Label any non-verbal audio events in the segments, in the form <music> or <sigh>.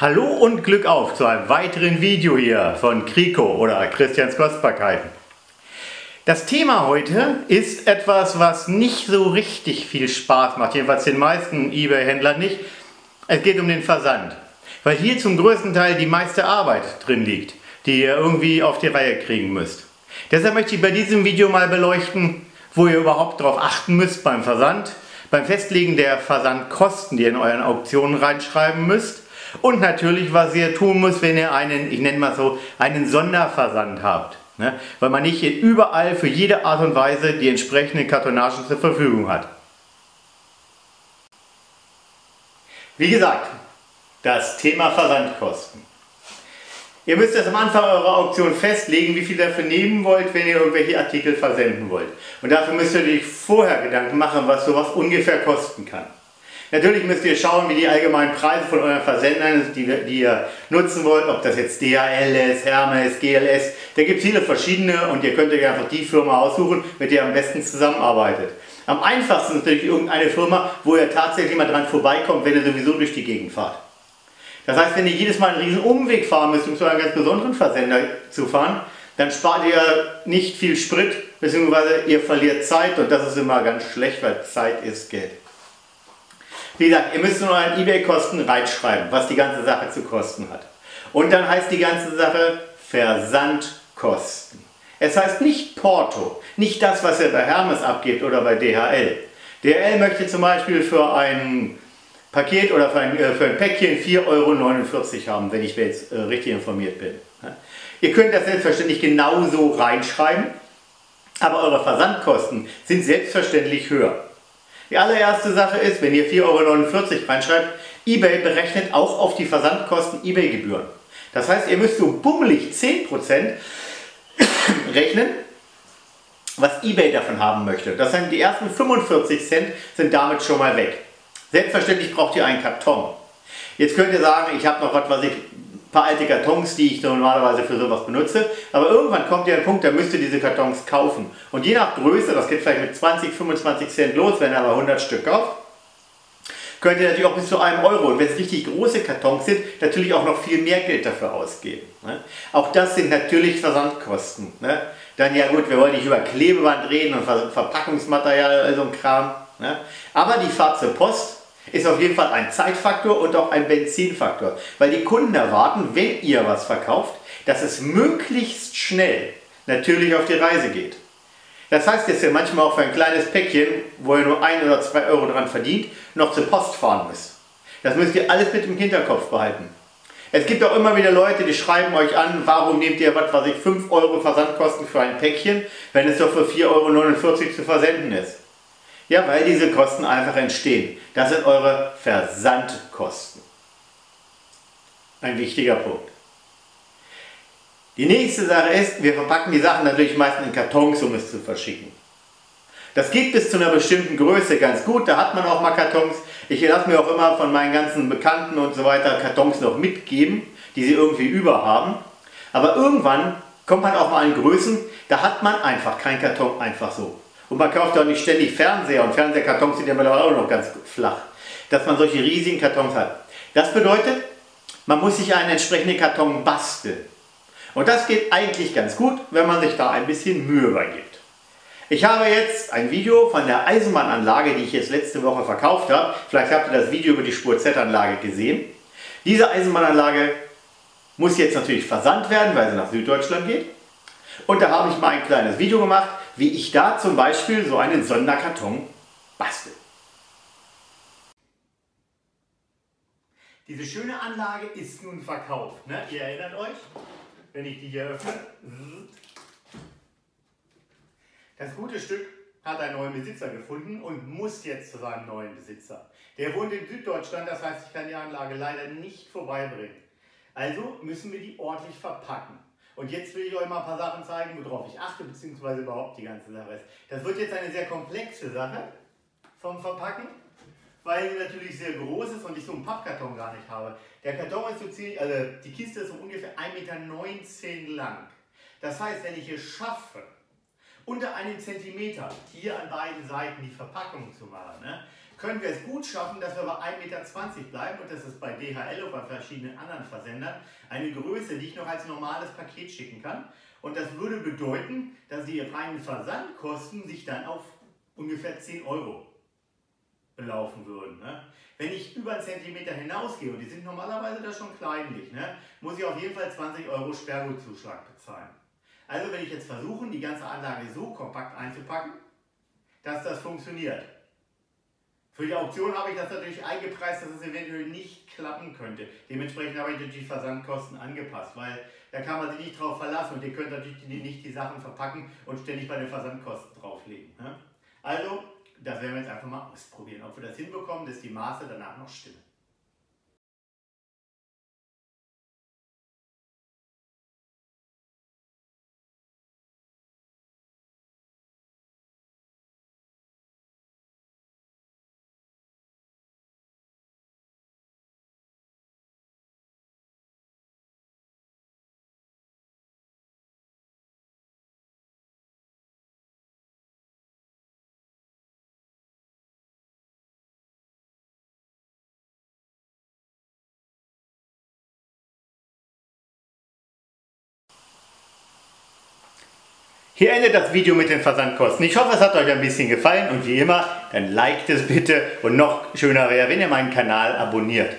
Hallo und Glück auf zu einem weiteren Video hier von Kriko oder Christians Kostbarkeiten. Das Thema heute ist etwas, was nicht so richtig viel Spaß macht, jedenfalls den meisten Ebay-Händlern nicht. Es geht um den Versand, weil hier zum größten Teil die meiste Arbeit drin liegt, die ihr irgendwie auf die Reihe kriegen müsst. Deshalb möchte ich bei diesem Video mal beleuchten, wo ihr überhaupt darauf achten müsst beim Versand, beim Festlegen der Versandkosten, die ihr in euren Auktionen reinschreiben müsst und natürlich, was ihr tun müsst, wenn ihr einen, ich nenne mal so, einen Sonderversand habt. Ne? Weil man nicht überall für jede Art und Weise die entsprechenden Kartonagen zur Verfügung hat. Wie gesagt, das Thema Versandkosten. Ihr müsst es am Anfang eurer Auktion festlegen, wie viel ihr dafür nehmen wollt, wenn ihr irgendwelche Artikel versenden wollt. Und dafür müsst ihr euch vorher Gedanken machen, was sowas ungefähr kosten kann. Natürlich müsst ihr schauen, wie die allgemeinen Preise von euren Versendern sind, die, die ihr nutzen wollt, ob das jetzt DHL ist, Hermes, GLS. Da gibt es viele verschiedene und ihr könnt euch einfach die Firma aussuchen, mit der ihr am besten zusammenarbeitet. Am einfachsten ist natürlich irgendeine Firma, wo ihr tatsächlich mal dran vorbeikommt, wenn ihr sowieso durch die Gegend fahrt. Das heißt, wenn ihr jedes Mal einen riesen Umweg fahren müsst, um zu einem ganz besonderen Versender zu fahren, dann spart ihr nicht viel Sprit, beziehungsweise ihr verliert Zeit und das ist immer ganz schlecht, weil Zeit ist Geld. Wie gesagt, ihr müsst nur euren Ebay-Kosten reinschreiben, was die ganze Sache zu kosten hat. Und dann heißt die ganze Sache Versandkosten. Es heißt nicht Porto, nicht das, was ihr bei Hermes abgebt oder bei DHL. DHL möchte zum Beispiel für ein Paket oder für ein, äh, für ein Päckchen 4,49 Euro haben, wenn ich jetzt äh, richtig informiert bin. Ihr könnt das selbstverständlich genauso reinschreiben, aber eure Versandkosten sind selbstverständlich höher. Die allererste Sache ist, wenn ihr 4,49 Euro reinschreibt, eBay berechnet auch auf die Versandkosten eBay-Gebühren. Das heißt, ihr müsst so bummelig 10% <coughs> rechnen, was eBay davon haben möchte. Das heißt, die ersten 45 Cent sind damit schon mal weg. Selbstverständlich braucht ihr einen Karton. Jetzt könnt ihr sagen, ich habe noch was, was ich paar alte Kartons, die ich normalerweise für sowas benutze. Aber irgendwann kommt ja ein Punkt, da müsst ihr diese Kartons kaufen. Und je nach Größe, das geht vielleicht mit 20, 25 Cent los, wenn ihr aber 100 Stück kauft, könnt ihr natürlich auch bis zu einem Euro, und wenn es richtig große Kartons sind, natürlich auch noch viel mehr Geld dafür ausgeben. Ne? Auch das sind natürlich Versandkosten. Ne? Dann ja gut, wir wollen nicht über Klebeband reden und Verpackungsmaterial, so ein Kram. Ne? Aber die Fahrt zur Post ist auf jeden Fall ein Zeitfaktor und auch ein Benzinfaktor. Weil die Kunden erwarten, wenn ihr was verkauft, dass es möglichst schnell natürlich auf die Reise geht. Das heißt, dass ihr manchmal auch für ein kleines Päckchen, wo ihr nur ein oder zwei Euro dran verdient, noch zur Post fahren müsst. Das müsst ihr alles mit im Hinterkopf behalten. Es gibt auch immer wieder Leute, die schreiben euch an, warum nehmt ihr, was weiß ich, 5 Euro Versandkosten für ein Päckchen, wenn es doch für 4,49 Euro zu versenden ist. Ja, weil diese Kosten einfach entstehen. Das sind eure Versandkosten. Ein wichtiger Punkt. Die nächste Sache ist, wir verpacken die Sachen natürlich meistens in Kartons, um es zu verschicken. Das geht bis zu einer bestimmten Größe ganz gut, da hat man auch mal Kartons. Ich lasse mir auch immer von meinen ganzen Bekannten und so weiter Kartons noch mitgeben, die sie irgendwie über haben. Aber irgendwann kommt man auch mal an Größen, da hat man einfach kein Karton einfach so. Und man kauft ja auch nicht ständig Fernseher und Fernsehkartons sind ja mittlerweile auch noch ganz flach, dass man solche riesigen Kartons hat. Das bedeutet, man muss sich einen entsprechenden Karton basteln. Und das geht eigentlich ganz gut, wenn man sich da ein bisschen Mühe beigibt. Ich habe jetzt ein Video von der Eisenbahnanlage, die ich jetzt letzte Woche verkauft habe. Vielleicht habt ihr das Video über die Spur Z-Anlage gesehen. Diese Eisenbahnanlage muss jetzt natürlich versandt werden, weil sie nach Süddeutschland geht. Und da habe ich mal ein kleines Video gemacht, wie ich da zum Beispiel so einen Sonderkarton bastel. Diese schöne Anlage ist nun verkauft. Ne? Ihr erinnert euch, wenn ich die hier öffne. Das gute Stück hat einen neuen Besitzer gefunden und muss jetzt zu seinem neuen Besitzer. Der wohnt in Süddeutschland, das heißt, ich kann die Anlage leider nicht vorbeibringen. Also müssen wir die ordentlich verpacken. Und jetzt will ich euch mal ein paar Sachen zeigen, worauf ich achte, beziehungsweise überhaupt die ganze Sache ist. Das wird jetzt eine sehr komplexe Sache vom Verpacken, weil sie natürlich sehr groß ist und ich so einen Pappkarton gar nicht habe. Der Karton ist so ziemlich, also die Kiste ist so ungefähr 1,19 Meter lang. Das heißt, wenn ich es schaffe, unter einem Zentimeter hier an beiden Seiten die Verpackung zu machen, ne, können wir es gut schaffen, dass wir bei 1,20 Meter bleiben und das ist bei DHL und bei verschiedenen anderen Versendern eine Größe, die ich noch als normales Paket schicken kann. Und das würde bedeuten, dass die reinen Versandkosten sich dann auf ungefähr 10 Euro belaufen würden. Ne? Wenn ich über einen Zentimeter hinausgehe, und die sind normalerweise da schon kleinlich, ne, muss ich auf jeden Fall 20 Euro Sperrgutzuschlag bezahlen. Also wenn ich jetzt versuche, die ganze Anlage so kompakt einzupacken, dass das funktioniert. Für die Auktion habe ich das natürlich eingepreist, dass es eventuell nicht klappen könnte. Dementsprechend habe ich natürlich die Versandkosten angepasst, weil da kann man sich nicht drauf verlassen und ihr könnt natürlich nicht die Sachen verpacken und ständig bei den Versandkosten drauflegen. Ne? Also, das werden wir jetzt einfach mal ausprobieren, ob wir das hinbekommen, dass die Maße danach noch stimmen. Hier endet das Video mit den Versandkosten. Ich hoffe, es hat euch ein bisschen gefallen und wie immer, dann liked es bitte und noch schöner wäre, wenn ihr meinen Kanal abonniert.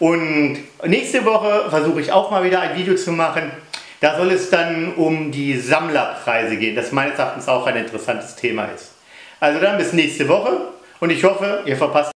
Und nächste Woche versuche ich auch mal wieder ein Video zu machen. Da soll es dann um die Sammlerpreise gehen, das meines Erachtens auch ein interessantes Thema ist. Also dann bis nächste Woche und ich hoffe, ihr verpasst